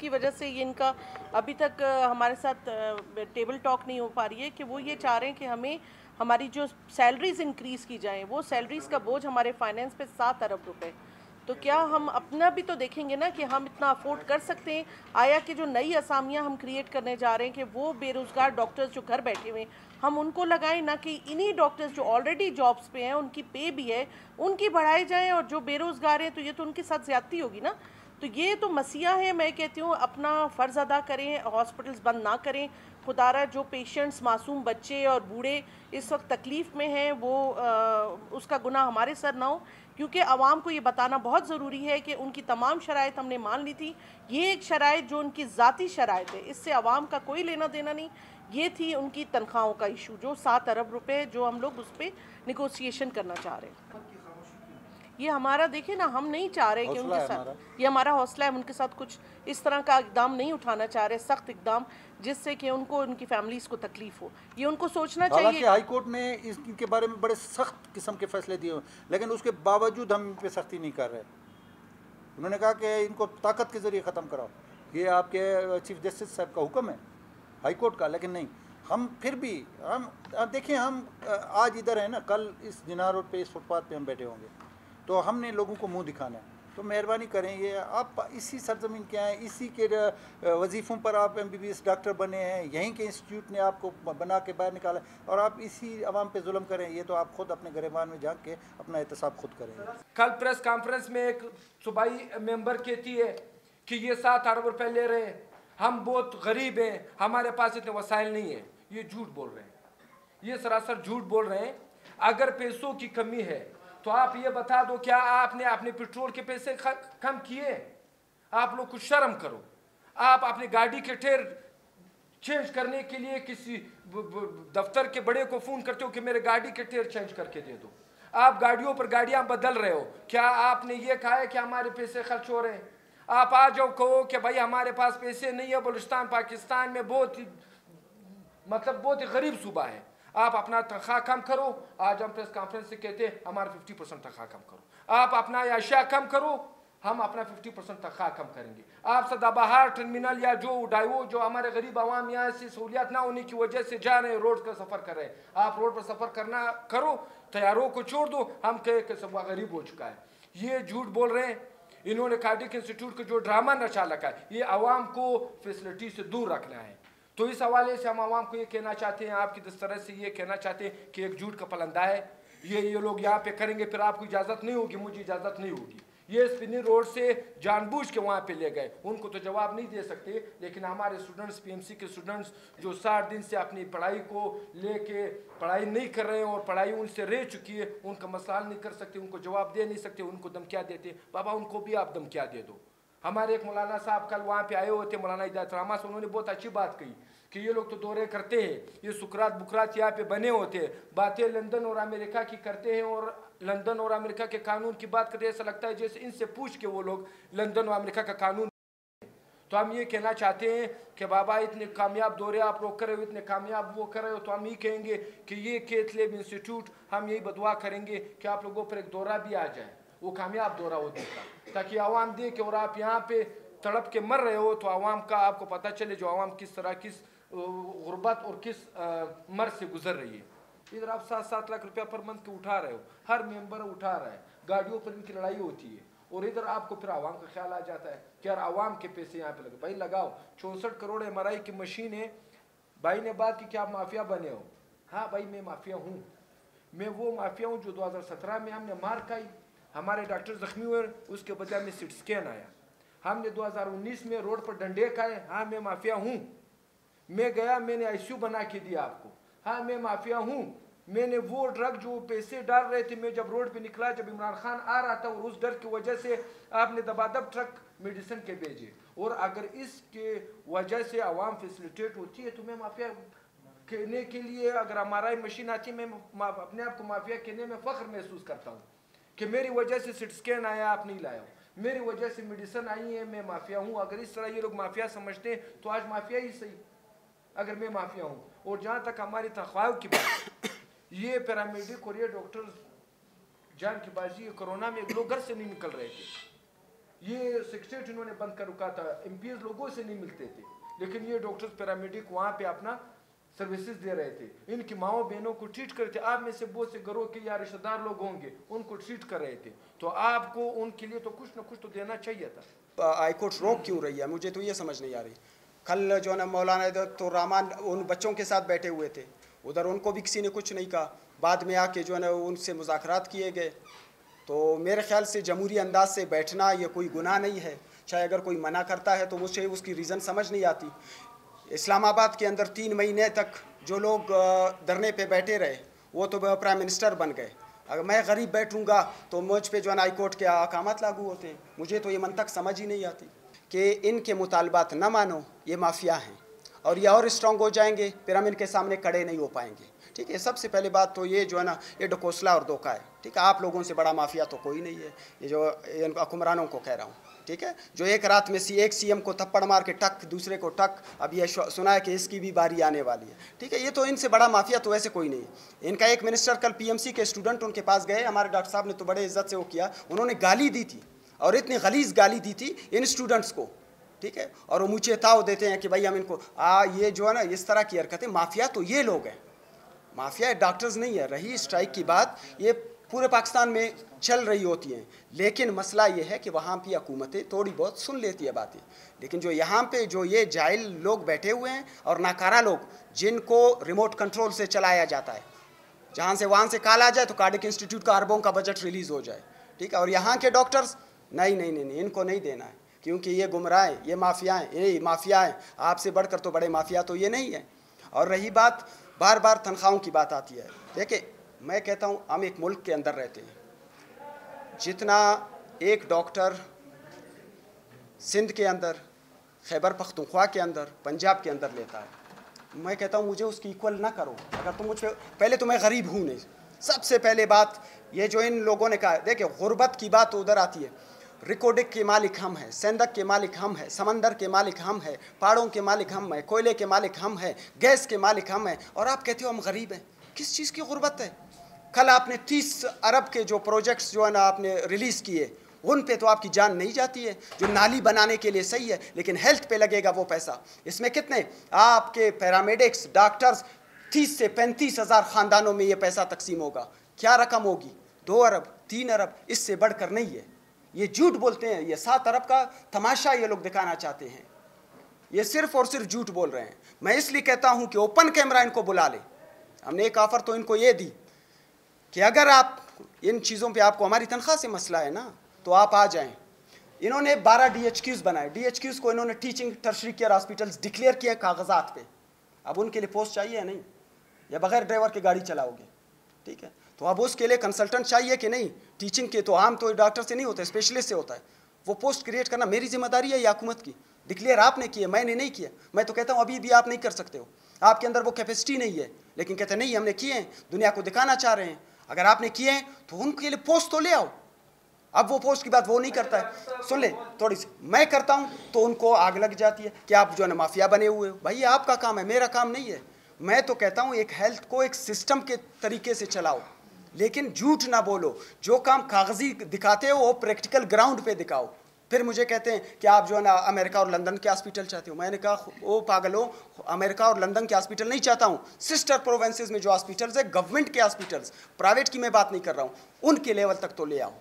की वजह से ये इनका अभी तक हमारे साथ टेबल टॉक नहीं हो पा रही है कि वो ये चाह रहे हैं कि हमें हमारी जो सैलरीज इंक्रीज़ की जाएँ, वो सैलरीज़ का बोझ हमारे फाइनेंस पे सात अरब रुपए। तो क्या हम अपना भी तो देखेंगे ना कि हम इतना अफोर्ड कर सकते हैं? आया कि जो नई असामियाँ हम क्रिएट करने जा रहे हैं कि वो बेरोज़गार डॉक्टर्स जो घर बैठे हुए हैं, हम उनको लगाएँ ना कि इन्हीं डॉक्टर्स जो ऑलरेडी जॉब्स पे हैं, उनकी पे भी है, उनकी बढ़ाई जाएँ और जो बेरोज़गार हैं तो ये तो उनके साथ ज़्यादती होगी ना? तो ये तो मसीहा है मैं कहती हूँ अपना फ़र्ज़ अदा करें हॉस्पिटल्स बंद ना करें। खुदारा जो पेशेंट्स मासूम बच्चे और बूढ़े इस वक्त तकलीफ़ में हैं वो आ, उसका गुना हमारे सर ना हो। क्योंकि आवाम को ये बताना बहुत ज़रूरी है कि उनकी तमाम शराइ हमने मान ली थी। ये एक शराइ जो उनकी ज़ाती शराइ है इससे आवाम का कोई लेना देना नहीं। ये थी उनकी तनख्वाहों का इशू जो सात अरब रुपए जो हम लोग उस पर निगोसिएशन करना चाह रहे हैं। ये हमारा देखिए ना हम नहीं चाह रहे कि उनके साथ ये हमारा हौसला है उनके साथ कुछ इस तरह का इकदाम नहीं उठाना चाह रहे सख्त इकदाम जिससे कि उनको उनकी फैमिलीज़ को तकलीफ़ हो। ये उनको सोचना चाहिए। हाई कोर्ट ने इसके बारे में बड़े सख्त किस्म के फैसले दिए लेकिन उसके बावजूद हम इन पर सख्ती नहीं कर रहे। उन्होंने कहा कि इनको ताकत के ज़रिए ख़त्म कराओ। ये आपके चीफ जस्टिस साहब का हुक्म है हाई कोर्ट का लेकिन नहीं। हम फिर भी हम देखिए हम आज इधर हैं ना कल इस जिना रोड पे इस फुटपाथ पे हम बैठे होंगे। तो हमने लोगों को मुँह दिखाना है। तो मेहरबानी करें ये। आप इसी सरजमीन के हैं, इसी के वजीफ़ों पर आप M B B S doctor बने हैं, यहीं के इंस्टीट्यूट ने आपको बना के बाहर निकाला। और आप इसी आवाम पे जुल्म करें, ये तो आप खुद अपने गरेबान में जाके अपना एहतसाब खुद करें। कल प्रेस कॉन्फ्रेंस में एक सूबाई मेंबर कहती है कि ये सात अरब रुपये ले रहे हैं। हम बहुत गरीब हैं, हमारे पास इतने वसाइल नहीं है। ये झूठ बोल रहे हैं। ये सरासर झूठ बोल रहे हैं। अगर पैसों की कमी है तो आप ये बता दो, क्या आपने अपने पेट्रोल के पैसे कम किए? आप लोग कुछ शर्म करो। आप अपनी गाड़ी के ठेर चेंज करने के लिए किसी दफ्तर के बड़े को फ़ोन करते हो कि मेरे गाड़ी के टेर चेंज करके दे दो। आप गाड़ियों पर गाड़ियाँ बदल रहे हो। क्या आपने ये कहा है कि हमारे पैसे खर्च हो रहे हैं? आप आ जाओ, कहो कि भाई हमारे पास पैसे नहीं है, बलुचिस्तान, पाकिस्तान में बहुत ही मतलब बहुत ही गरीब सूबा है। आप अपना तनख्वाह कम करो। आज हम प्रेस कॉन्फ्रेंस से कहते हैं, हमारा फिफ्टी परसेंट तनख्वाह कम करो। आप अपना अशिया कम करो, हम अपना फिफ्टी परसेंट तनख्वाह कम करेंगे। आप सदाबहार टर्मिनल या जो डाइवो, जो हमारे गरीब आवाम यहाँ से सहूलियात ना होने की वजह से जा रहे हैं, रोड का सफ़र कर रहे हैं। आप रोड पर सफ़र करना करो, तैयारों को छोड़ दो, हम कहे कि सब गरीब हो चुका है। ये झूठ बोल रहे हैं। इन्होंने कार्डिक इंस्टीट्यूट का जो ड्रामा नशा लगा है, ये आवाम को फैसिलिटी से दूर रखना है। तो इस हवाले से हम आवाम को ये कहना चाहते हैं, आपकी दस्तरस से ये कहना चाहते हैं कि एक झूठ का पलंदा है। ये ये लोग यहाँ पे करेंगे, फिर आपको इजाज़त नहीं होगी, मुझे इजाज़त नहीं होगी। ये स्पिनी रोड से जानबूझ के वहाँ पे ले गए। उनको तो जवाब नहीं दे सकते, लेकिन हमारे स्टूडेंट्स, पीएमसी के स्टूडेंट्स जो साठ दिन से अपनी पढ़ाई को लेके पढ़ाई नहीं कर रहे हैं और पढ़ाई उनसे रह चुकी है, उनका मसला नहीं कर सकते, उनको जवाब दे नहीं सकते, उनको धमकियाँ देते। बाबा, उनको भी आप धमकियाँ दे दो। हमारे एक मौलाना साहब कल वहाँ पे आए हुए थे, मौलाना हिदायत रामा से, उन्होंने बहुत अच्छी बात कही। कि ये लोग तो दौरे करते हैं, ये सुकरात बुकरात यहाँ पे बने होते हैं। बातें लंदन और अमेरिका की करते हैं और लंदन और अमेरिका के कानून की बात करते हैं। ऐसा लगता है जैसे इनसे पूछ के वो लोग लंदन और अमेरिका का कानून तो हम ये कहना चाहते हैं कि बाबा इतने कामयाब दौरे आप लोग कर रहे हो, इतने कामयाब वो कर रहे हो तो हम ये कहेंगे कि ये केतलेब इंस्टीट्यूट हम यही बदवा करेंगे कि आप लोगों पर एक दौरा भी आ जाए। वो कामयाब दौरा हो देगा ताकि आवाम देखे और आप यहाँ पे तड़प के मर रहे हो तो आवाम का आपको पता चले जो आवाम किस तरह किस गुर्बत और किस मर्ज से गुजर रही है। इधर आप सात सात लाख रुपया पर मंथ के उठा रहे हो। हर मेंबर उठा रहा है। गाड़ियों पर इनकी लड़ाई होती है। और इधर आपको फिर आवाम का ख्याल आ जाता है कि यार आवाम के पैसे यहाँ पे लगे। भाई लगाओ, चौंसठ करोड़ एम की मशीन है। भाई ने बात की कि आप माफिया बने हो। हाँ भाई, मैं माफिया हूँ। मैं वो माफिया हूँ जो 2017 में हमने मार खाई। हमारे डॉक्टर जख्मी हुए उसके बदले में सिट स्कैन आया। हमने 2019 में रोड पर डंडे खाए। हाँ मैं माफिया हूँ। मैं गया, मैंने आईसीयू बना के दिया आपको। हाँ मैं माफिया हूँ। मैंने वो ड्रग जो पैसे डाल रहे थे, मैं जब रोड पे निकला, जब इमरान खान आ रहा था और उस डर की वजह से आपने दबादब ट्रक मेडिसिन के भेजे। और अगर इसके वजह से आवाम फैसिलिटेट होती है तो मैं माफिया कहने के लिए, अगर हमारा मशीन आती है, मैं अपने आप को माफिया कहने में फ़ख्र महसूस करता हूँ कि मेरी वजह से सिट स्कैन आया, आप नहीं लाया मेरी वजह से मेडिसिन आई है, मैं माफिया हूँ। अगर इस तरह ये लोग माफिया समझते हैं तो आज माफिया ही सही। अगर मैं माफिया हूँ। और जहाँ तक हमारी तनख्वाहों की बात ये पैरामेडिक और ये डॉक्टर जान की बाजी ये कोरोना में लोग घर से नहीं निकल रहे थे। ये सेक्रेटरी इन्होंने बंद कर रुका था। एमपीएस लोगों से नहीं मिलते थे। लेकिन ये डॉक्टर्स पैरामेडिक वहाँ पे अपना सर्विसेज़ दे रहे थे। इनकी माओ बहनों को ट्रीट कर थे आप में से बहुत से घरों के या रिश्तेदार लोग होंगे, उनको ट्रीट कर रहे थे। तो आपको उनके लिए तो कुछ ना कुछ तो देना चाहिए था। हाईकोर्ट रोक क्यों रही है? मुझे तो ये समझ नहीं आ रही। कल जो है मौलाना तो रहमान उन बच्चों के साथ बैठे हुए थे। उधर उनको भी किसी ने कुछ नहीं कहा। बाद में आके जो है ना उनसे मुजाकरात किए गए। तो मेरे ख्याल से जमहूरी अंदाज से बैठना ये कोई गुनाह नहीं है। चाहे अगर कोई मना करता है तो मुझे उसकी रीज़न समझ नहीं आती। इस्लामाबाद के अंदर तीन महीने तक जो लोग धरने पे बैठे रहे, वो तो प्राइम मिनिस्टर बन गए। अगर मैं गरीब बैठूँगा तो मुझ पे जो है ना हाई कोर्ट के अहकाम लागू होते हैं। मुझे तो ये मन तक समझ ही नहीं आती। कि इनके मुतालबात न मानो, ये माफिया हैं। और ये और स्ट्रॉन्ग हो जाएँगे, फिर हम इनके सामने कड़े नहीं हो पाएँगे। ठीक है, सबसे पहले बात तो ये जो है ना, ये डकोसला और धोखा है। ठीक है, आप लोगों से बड़ा माफिया तो कोई नहीं है। ये जो हुक्मरानों को कह रहा हूँ। ठीक है, जो एक रात में सी एक सीएम को थप्पड़ मार के टक, दूसरे को टक, अब ये सुना है कि इसकी भी बारी आने वाली है। ठीक है, ये तो इनसे बड़ा माफिया तो वैसे कोई नहीं है। इनका एक मिनिस्टर कल पीएमसी के स्टूडेंट उनके पास गए, हमारे डॉक्टर साहब ने तो बड़े इज़्ज़त से वो किया। उन्होंने गाली दी थी। और इतनी गलीज गाली दी थी इन स्टूडेंट्स को, ठीक है? और वो मुझे ताव देते हैं कि भाई हम इनको, आ, ये जो है ना, इस तरह की हरकतें, माफिया तो ये लोग हैं। माफिया डॉक्टर्स नहीं है, रही स्ट्राइक की बात, ये पूरे पाकिस्तान में चल रही होती हैं। लेकिन मसला ये है कि वहाँ की हकूमतें थोड़ी बहुत सुन लेती है बातें। लेकिन जो यहाँ पे जो ये जाहिल लोग बैठे हुए हैं और नाकारा लोग, जिनको रिमोट कंट्रोल से चलाया जाता है, जहाँ से वहाँ से कॉल आ जाए तो कार्डिक इंस्टीट्यूट का अरबों का बजट रिलीज़ हो जाए, ठीक है? और यहाँ के डॉक्टर्स नहीं नहीं नहीं नहीं, इनको नहीं देना है, क्योंकि ये गुमराह ये माफिया हैं, ये माफिया हैं। आपसे बढ़कर तो बड़े माफिया तो ये नहीं है। और रही बात बार बार तनख्वाहों की बात आती है। देखिए, मैं कहता हूँ, हम एक मुल्क के अंदर रहते हैं। जितना एक डॉक्टर सिंध के अंदर, खैबर पख्तूनख्वा के अंदर, पंजाब के अंदर लेता है। मैं कहता हूँ, मुझे उसकी इक्वल ना करो। अगर तुम मुझे पहले तो मैं गरीब हूँ नहीं। सबसे पहले बात, ये जो इन लोगों ने कहा, देखिए, गुर्बत की बात उधर आती है। रिकॉर्डिक के मालिक हम हैं, सेंदक के मालिक हम हैं, समंदर के मालिक हम हैं, पहाड़ों के मालिक हम हैं, कोयले के मालिक हम हैं, गैस के मालिक हम हैं। और आप कहते हो हम गरीब हैं। किस चीज़ की गुर्बत है? कल आपने तीस अरब के जो प्रोजेक्ट्स जो है ना आपने रिलीज़ किए, उन पे तो आपकी जान नहीं जाती है, जो नाली बनाने के लिए सही है, लेकिन हेल्थ पे लगेगा वो पैसा। इसमें कितने? आपके पैरामेडिक्स डॉक्टर्स तीस से पैंतीस हज़ार ख़ानदानों में ये पैसा तकसीम होगा। क्या रकम होगी? दो अरब, तीन अरब, इससे बढ़कर नहीं है। ये झूठ बोलते हैं, ये सात अरब का तमाशा ये लोग दिखाना चाहते हैं। ये सिर्फ़ और सिर्फ़ झूठ बोल रहे हैं। मैं इसलिए कहता हूँ कि ओपन कैमरा इनको बुला ले। हमने एक ऑफ़र तो इनको ये दी कि अगर आप इन चीज़ों पे आपको हमारी तनख्वाह से मसला है ना तो आप आ जाएँ। इन्होंने 12 डी बनाए। डी को इन्होंने teaching tertiary care hospitals declare किया कागजात पे। अब उनके लिए पोस्ट चाहिए नहीं? या बगैर ड्राइवर की गाड़ी चलाओगे? ठीक है? तो अब उसके लिए कंसल्टेंट चाहिए कि नहीं? टीचिंग के तो आम तो डॉक्टर से नहीं होता स्पेशलिस्ट से होता है। वो पोस्ट क्रिएट करना मेरी ज़िम्मेदारी है या हुकूमत की? डिक्लेयर आपने किया मैंने नहीं किया मैं तो कहता हूँ, अभी भी आप नहीं कर सकते हो। आपके अंदर वो कैपेसिटी नहीं है। लेकिन कहते नहीं, हमने किए हैं। दुनिया को दिखाना चाह रहे हैं। अगर आपने किए हैं तो उनके लिए पोस्ट तो ले आओ। अब वो पोस्ट की बात वो नहीं करता है। सुन ले, थोड़ी सी। मैं करता हूँ तो उनको आग लग जाती है कि आप जो है ना, माफिया बने हुए हो। भाई आपका काम है, मेरा काम नहीं है। मैं तो कहता हूँ, एक हेल्थ को एक सिस्टम के तरीके से चलाओ। लेकिन झूठ ना बोलो। जो काम कागज़ी दिखाते हो, वो प्रैक्टिकल ग्राउंड पे दिखाओ। फिर मुझे कहते हैं कि आप जो है ना, अमेरिका और लंदन के हॉस्पिटल चाहते हो। मैंने कहा पागल हो, अमेरिका और लंदन के हॉस्पिटल नहीं चाहता हूँ। सिस्टर प्रोवेंसेज में जो हॉस्पिटल्स है गवर्नमेंट के हॉस्पिटल्स प्राइवेट की मैं बात नहीं कर रहा हूँ। उनके लेवल तक तो ले आओ।